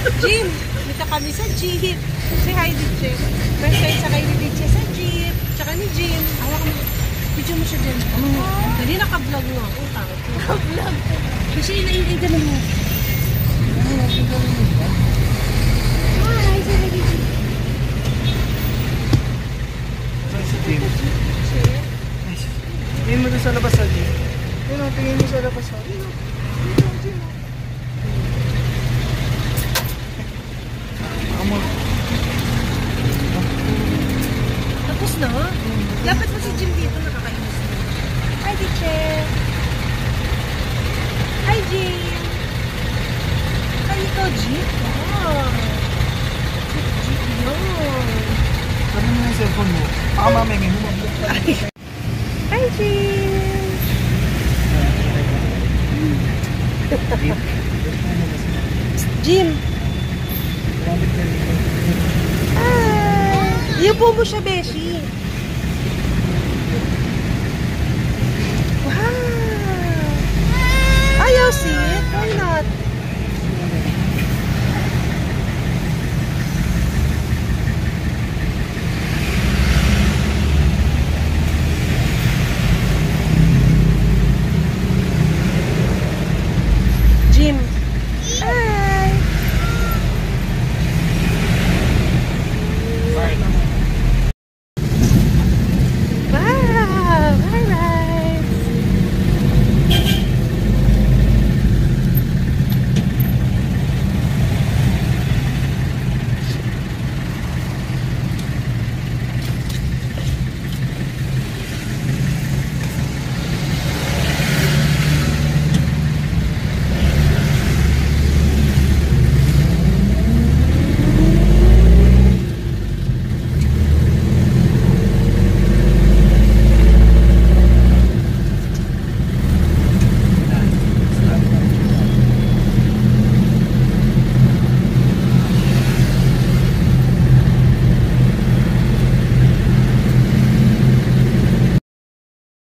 Jim, dito kami sa jeep. Si Heidi Jim. First time sa kay ni siya sa jeep. Tsaka ni Jim. Awa ka mo. Video mo siya dyan. Ano? Dali naka-vlog mo. Ang tawag. Naka-vlog. Kasi ina-ina ganun mo. Hi, si Heidi Jim. Sa team. Tingin mo doon sa labas sa gym. O, tingin mo sa labas sa Ayun o. Dito, gym o. Amo. Na? Dapat mo si Jim dito nakakainis na. Hi, teacher. Hi, Jim. Hi, ikaw, Jim. Wow. Jim, yun. Sabi mo yung cellphone mo. Baka mamaya may humabot. Hi, Jim. Jim. Hi. Yupo mo siya, Beshi.